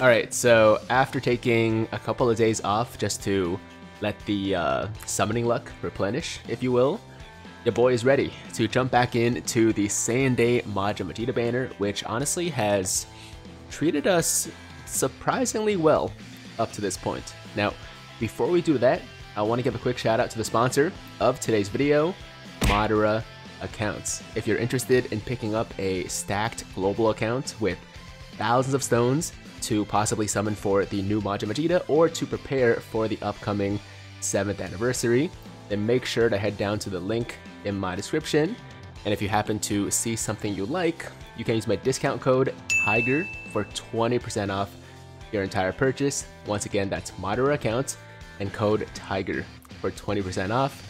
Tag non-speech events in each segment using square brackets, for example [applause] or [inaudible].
Alright, so after taking a couple of days off just to let the uh, summoning luck replenish, if you will, your boy is ready to jump back into the Saiyan Day Majin Vegeta banner, which honestly has treated us surprisingly well up to this point. Now, before we do that, I want to give a quick shout out to the sponsor of today's video, Madara Accounts. If you're interested in picking up a stacked global account with thousands of stones to possibly summon for the new Majin Vegeta or to prepare for the upcoming 7th anniversary, then make sure to head down to the link in my description. And if you happen to see something you like, you can use my discount code TIGER for 20% off your entire purchase. Once again, that's Madara account and code TIGER for 20% off.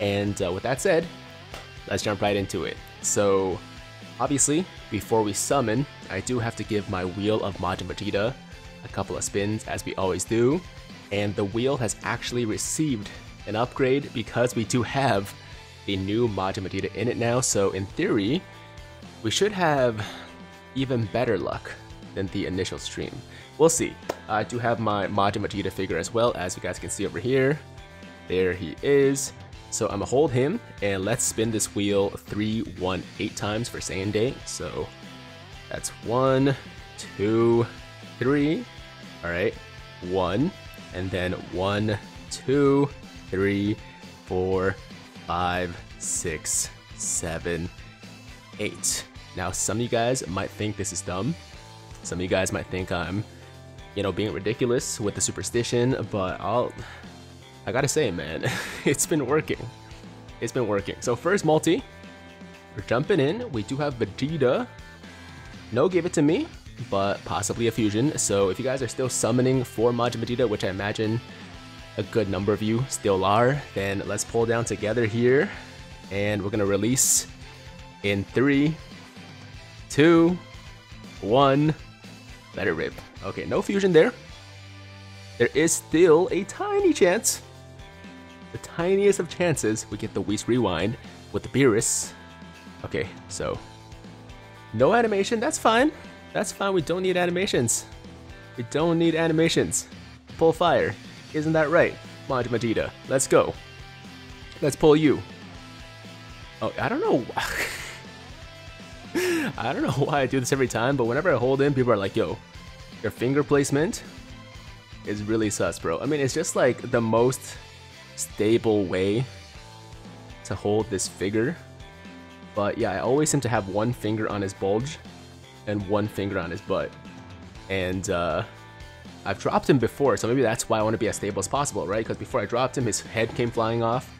And uh, with that said, let's jump right into it. So, obviously, before we summon, I do have to give my Wheel of Majin a couple of spins, as we always do. And the wheel has actually received an upgrade because we do have the new Majin Vegeta in it now, so in theory, we should have even better luck than the initial stream. We'll see. I do have my Majin Vegeta figure as well, as you guys can see over here. There he is. So I'm gonna hold him, and let's spin this wheel three, one, eight times for Day. So that's one, two, three. All right, 1, and then 1, 2, 3, 4, five, six, seven, eight. Now, some of you guys might think this is dumb. Some of you guys might think I'm, you know, being ridiculous with the superstition, but I'll, I gotta say, man, [laughs] it's been working. It's been working. So first multi, we're jumping in. We do have Vegeta. No, give it to me, but possibly a fusion. So if you guys are still summoning for Majin Vegeta, which I imagine a good number of you still are, then let's pull down together here. And we're gonna release in three, two, one. Let it rip. Okay, no fusion there. There is still a tiny chance, the tiniest of chances, we get the Whis Rewind with the Beerus. Okay, so no animation, that's fine. That's fine, we don't need animations. We don't need animations. Pull fire. Isn't that right? Majin Vegeta, let's go. Let's pull you. Oh, I don't know. [laughs] I don't know why I do this every time, but whenever I hold in, people are like, yo, your finger placement is really sus, bro. I mean, it's just like the most stable way to hold this figure. But yeah, I always seem to have one finger on his bulge and one finger on his butt. And uh, I've dropped him before, so maybe that's why I want to be as stable as possible, right? Because before I dropped him, his head came flying off,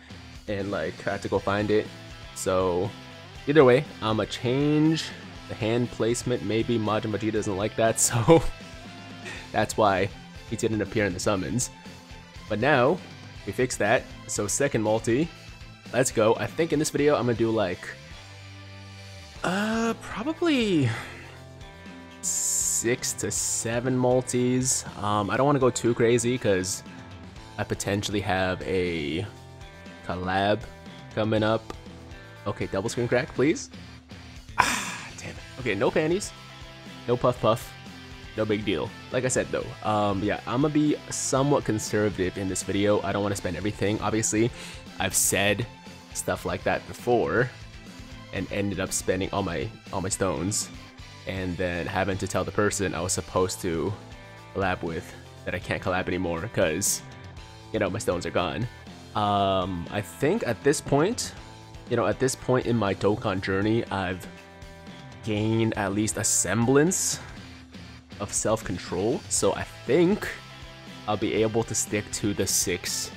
and like I had to go find it. So either way, I'ma change the hand placement. Maybe Majin Vegeta doesn't like that, [laughs] so that's why he didn't appear in the summons. But now we fixed that. So second multi, let's go. I think in this video I'm gonna do like, uh, probably six to seven multis. Um, I don't want to go too crazy because I potentially have a collab coming up. Okay, double screen crack, please. Ah, damn it. Okay, no panties, no puff puff, no big deal. Like I said though, um, yeah, I'm gonna be somewhat conservative in this video. I don't want to spend everything. Obviously, I've said stuff like that before, and ended up spending all my all my stones and then having to tell the person I was supposed to collab with that I can't collab anymore because, you know, my stones are gone. Um, I think at this point, you know, at this point in my Dokkan journey, I've gained at least a semblance of self-control, so I think I'll be able to stick to the 6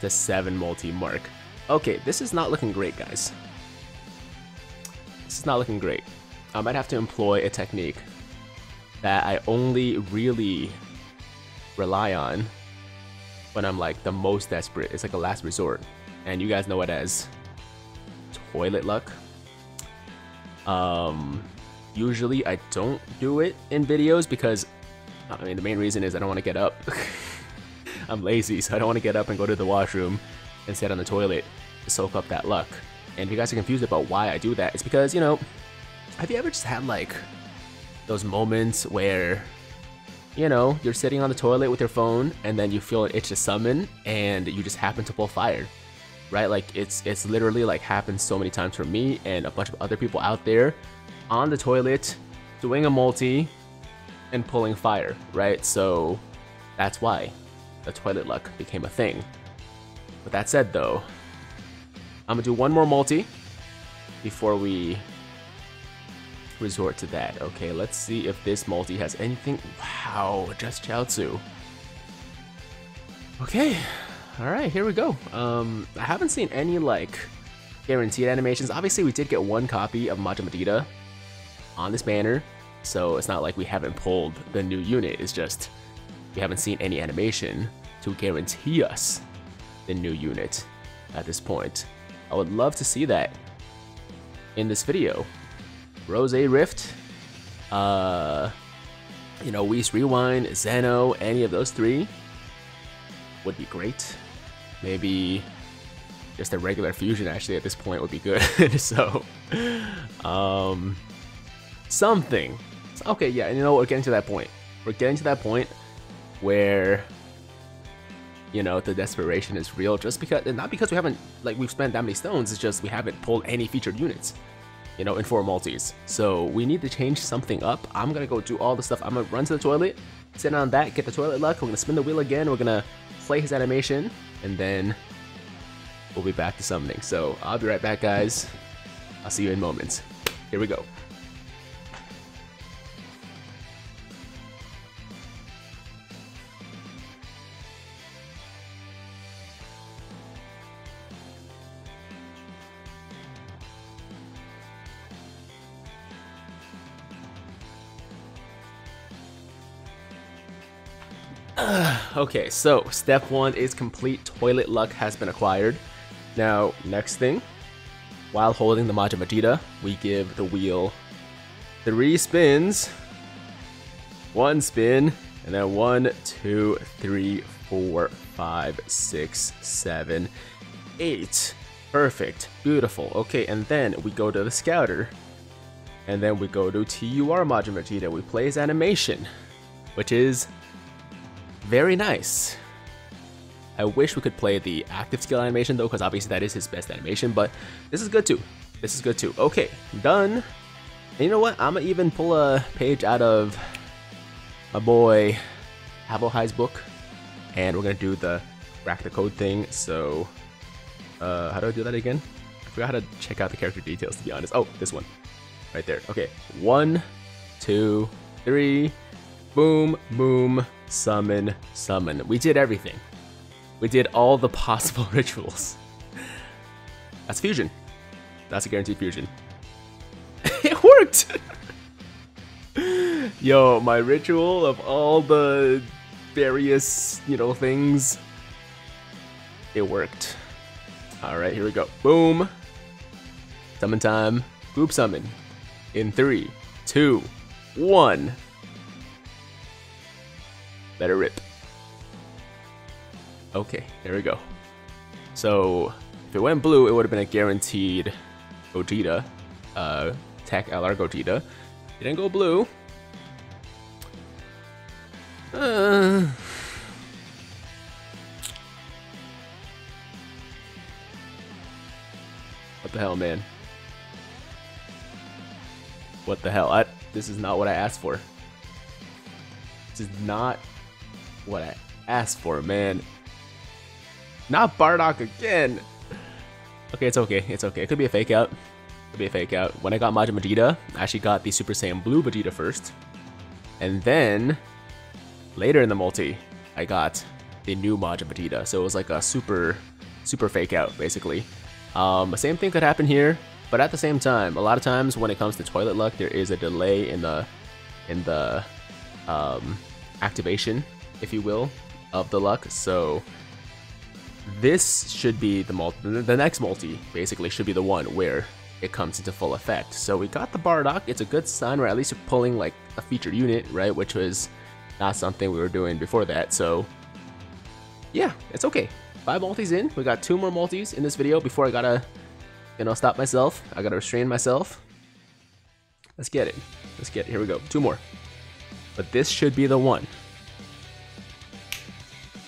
to 7 multi mark. Okay, this is not looking great, guys. This is not looking great. I might have to employ a technique that I only really rely on when I'm like the most desperate. It's like a last resort. And you guys know it as toilet luck. Um, usually I don't do it in videos because I mean the main reason is I don't want to get up. [laughs] I'm lazy, so I don't want to get up and go to the washroom and sit on the toilet to soak up that luck. And if you guys are confused about why I do that, it's because, you know, have you ever just had like those moments where you know, you're sitting on the toilet with your phone and then you feel an itch to summon and you just happen to pull fire. Right? Like it's it's literally like happened so many times for me and a bunch of other people out there on the toilet doing a multi and pulling fire, right? So that's why the toilet luck became a thing. With that said though, I'm gonna do one more multi before we resort to that. Okay, let's see if this multi has anything. Wow, just Chaozu. Okay, alright, here we go. Um, I haven't seen any, like, guaranteed animations. Obviously, we did get one copy of Majin Vegeta on this banner, so it's not like we haven't pulled the new unit. It's just we haven't seen any animation to guarantee us the new unit at this point. I would love to see that in this video. Rose Rift, uh, you know, Whis Rewind, Zeno, any of those three would be great. Maybe just a regular fusion actually at this point would be good. [laughs] so, um, something. Okay, yeah, and you know we're getting to that point. We're getting to that point where you know the desperation is real just because not because we haven't like we've spent that many stones it's just we haven't pulled any featured units you know, in four multis. So we need to change something up. I'm gonna go do all the stuff. I'm gonna run to the toilet, sit on that, get the toilet luck. We're gonna spin the wheel again. We're gonna play his animation, and then we'll be back to summoning. So I'll be right back, guys. I'll see you in moments. Here we go. Okay, so step one is complete. Toilet luck has been acquired. Now, next thing, while holding the Majin Vegeta, we give the wheel three spins, one spin, and then one, two, three, four, five, six, seven, eight. Perfect, beautiful. Okay, and then we go to the Scouter, and then we go to TUR Vegeta. We play his animation, which is very nice. I wish we could play the active skill animation though, because obviously that is his best animation, but this is good too. This is good too. Okay, done. And you know what? I'm gonna even pull a page out of my boy Havelhai's book, and we're gonna do the crack the code thing. So, uh, how do I do that again? I forgot how to check out the character details to be honest. Oh, this one, right there. Okay, one, two, three, boom, boom, summon, summon. We did everything. We did all the [laughs] possible rituals. That's fusion. That's a guaranteed fusion. [laughs] it worked! [laughs] Yo, my ritual of all the various, you know, things. It worked. Alright, here we go. Boom. Summon time. Group summon. In three, two, one. Better rip. Okay, there we go. So, if it went blue, it would have been a guaranteed Gogeta. Uh, Tech LR Gogeta. It didn't go blue. Uh... What the hell, man? What the hell? I, this is not what I asked for. This is not what I asked for, man. Not Bardock again. Okay, it's okay. It's okay. It could be a fake out. Could be a fake out. When I got Majin Vegeta, I actually got the Super Saiyan Blue Vegeta first. And then, later in the multi, I got the new Majin Vegeta. So it was like a super, super fake out, basically. Um, same thing could happen here, but at the same time, a lot of times when it comes to toilet luck, there is a delay in the, in the, um, activation if you will, of the luck. So this should be the multi, the next multi basically should be the one where it comes into full effect. So we got the Bardock. It's a good sign, or at least you're pulling like a featured unit, right? Which was not something we were doing before that. So yeah, it's okay. Five multis in. We got two more multis in this video before I gotta, you know, stop myself. I gotta restrain myself. Let's get it. Let's get it. Here we go. Two more. But this should be the one.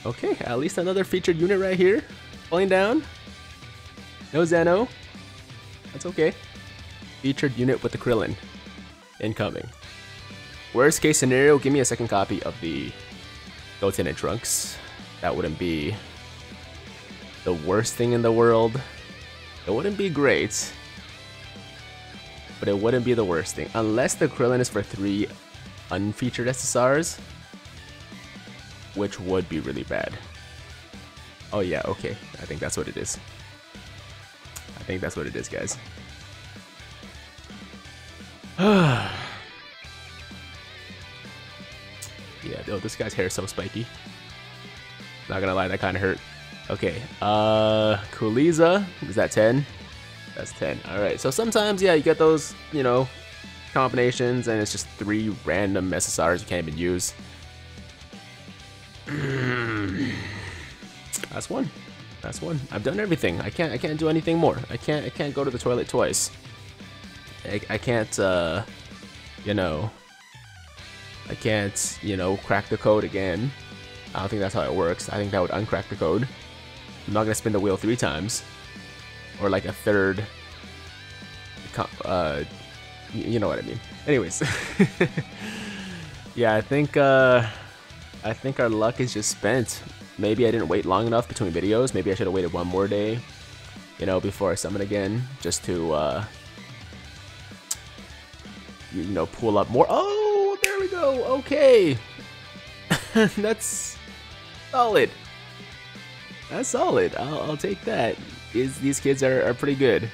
Okay, at least another featured unit right here. Falling down. No Zeno. That's okay. Featured unit with the Krillin. Incoming. Worst case scenario, give me a second copy of the Goten and Trunks. That wouldn't be the worst thing in the world. It wouldn't be great, but it wouldn't be the worst thing. Unless the Krillin is for three unfeatured SSRs, which would be really bad. Oh yeah, okay. I think that's what it is. I think that's what it is, guys. [sighs] yeah, oh, this guy's hair is so spiky. Not gonna lie, that kind of hurt. Okay, uh, Kuliza, is that 10? That's 10. Alright, so sometimes, yeah, you get those, you know, combinations, and it's just three random SSRs you can't even use. [clears throat] That's one. That's one. I've done everything. I can't. I can't do anything more. I can't. I can't go to the toilet twice. I, I can't. Uh, you know. I can't. You know, crack the code again. I don't think that's how it works. I think that would uncrack the code. I'm not gonna spin the wheel three times, or like a third. Uh, you know what I mean. Anyways, [laughs] yeah, I think. Uh, I think our luck is just spent. Maybe I didn't wait long enough between videos. Maybe I should have waited one more day, you know, before I summon again, just to, uh, you, know, pull up more. Oh, there we go. Okay. [laughs] That's solid. That's solid. I'll, I'll take that. These, these kids are, are pretty good.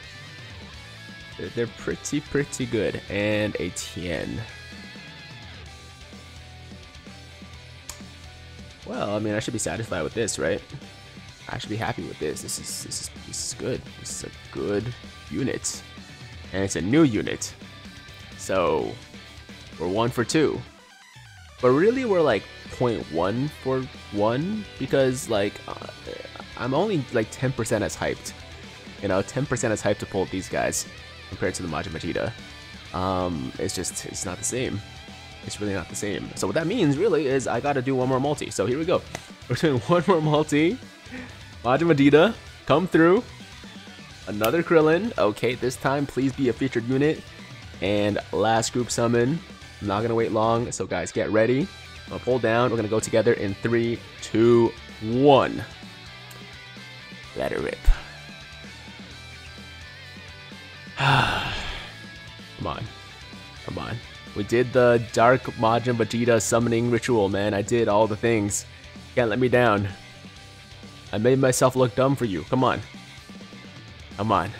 They're, pretty, pretty good. And a Tien. Well, I mean, I should be satisfied with this, right? I should be happy with this. This is this is this is good. This is a good unit, and it's a new unit. So we're one for two, but really we're like 0.1 for one because like uh, I'm only like 10% as hyped. You know, 10% as hyped to pull these guys compared to the Majin Vegeta. Um, it's just it's not the same it's really not the same. So what that means really is I gotta do one more multi. So here we go. We're doing [laughs] one more multi. Majin Vegeta, come through. Another Krillin. Okay, this time please be a featured unit. And last group summon. I'm not gonna wait long, so guys get ready. I'm gonna pull down. We're gonna go together in three, two, one. Let it rip. [sighs] Come on. Come on. We did the Dark Majin Vegeta summoning ritual, man. I did all the things. Can't let me down. I made myself look dumb for you. Come on. Come on.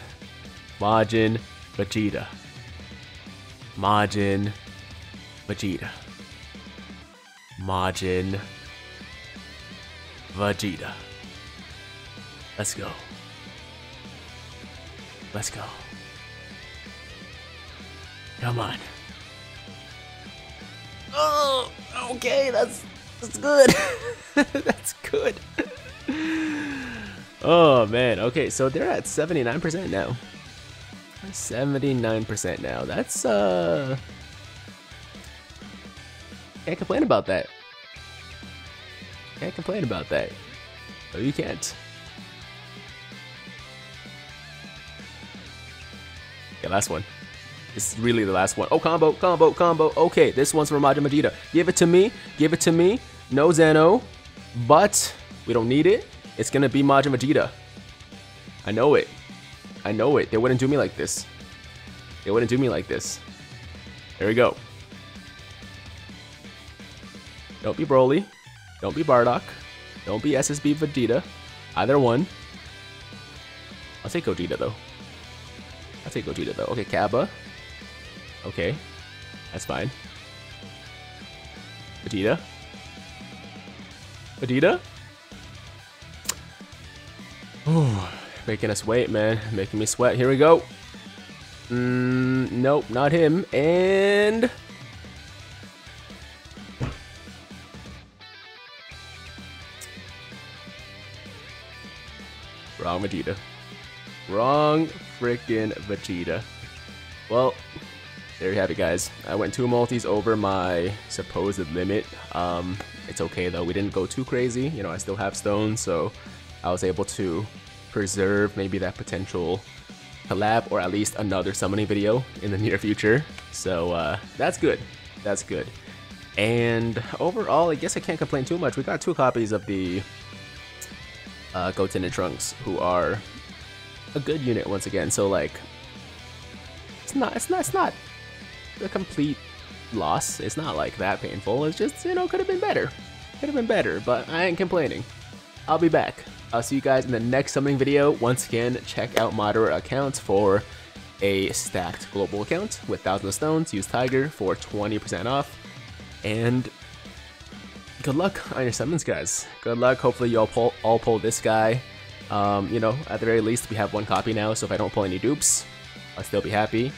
Majin Vegeta. Majin Vegeta. Majin Vegeta. Let's go. Let's go. Come on. Oh, okay, that's that's good. [laughs] that's good. [laughs] oh man. Okay, so they're at 79% now. 79% now. That's uh Can't complain about that. Can't complain about that. No, you can't. Okay, last one. Is really the last one. Oh, combo, combo, combo. Okay, this one's from Majin Vegeta. Give it to me. Give it to me. No Zeno. But we don't need it. It's going to be Majin Vegeta. I know it. I know it. They wouldn't do me like this. They wouldn't do me like this. There we go. Don't be Broly. Don't be Bardock. Don't be SSB Vegeta. Either one. I'll take Gogeta though. I'll take Gogeta though. Okay, Cabba. Okay. That's fine. Vegeta? Vegeta? Ooh, making us wait, man. Making me sweat. Here we go. Mm, nope, not him. And... Wrong Vegeta. Wrong freaking Vegeta. Well, there you have it, guys. I went two multis over my supposed limit. Um, it's okay though. We didn't go too crazy. You know, I still have stones, so I was able to preserve maybe that potential collab or at least another summoning video in the [laughs] near future. So uh, that's good. That's good. And overall, I guess I can't complain too much. We got two copies of the uh, Goten and Trunks, who are a good unit once again. So like, it's not, it's not, it's not a complete loss. It's not like that painful. It's just you know could have been better. Could have been better, but I ain't complaining. I'll be back. I'll see you guys in the next summoning video. Once again, check out Madara Accounts for a stacked global account with Thousand Stones. Use Tiger for 20% off. And good luck on your summons, guys. Good luck. Hopefully you all pull, all pull this guy. Um, you know, at the very least, we have one copy now, so if I don't pull any dupes, I'll still be happy.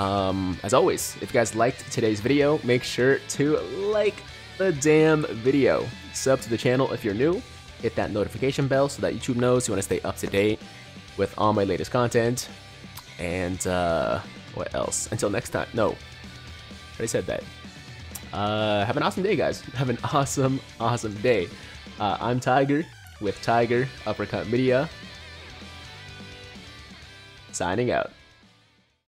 Um, as always, if you guys liked today's video, make sure to like the damn video. Sub to the channel if you're new. Hit that notification bell so that YouTube knows you want to stay up to date with all my latest content. And, uh, what else? Until next time. No. I said that. Uh, have an awesome day, guys. [laughs] Have an awesome, awesome day. Uh, I'm Tiger with Tiger Uppercut Media. Signing out.